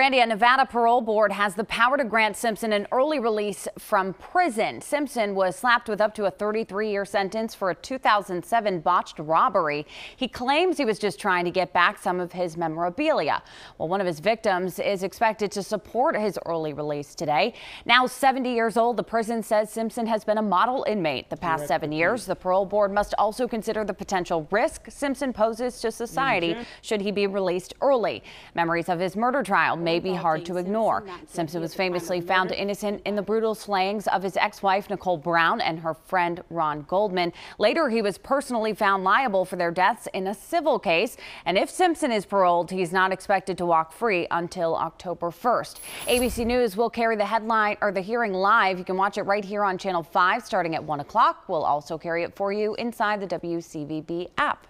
Randy, a Nevada parole board has the power to grant Simpson an early release from prison. Simpson was slapped with up to a 33-year sentence for a 2007 botched robbery. He claims he was just trying to get back some of his memorabilia. Well, one of his victims is expected to support his early release today. Now 70 years old, the prison says Simpson has been a model inmate the past seven years. The parole board must also consider the potential risk Simpson poses to society should he be released early. Memories of his murder trial may be hard to ignore. Simpson was famously found innocent in the brutal slayings of his ex-wife Nicole Brown and her friend Ron Goldman. Later, he was personally found liable for their deaths in a civil case. And if Simpson is paroled, he's not expected to walk free until October 1st. ABC News will carry the headline or the hearing live. You can watch it right here on Channel 5 starting at 1 o'clock. We'll also carry it for you inside the WCVB app.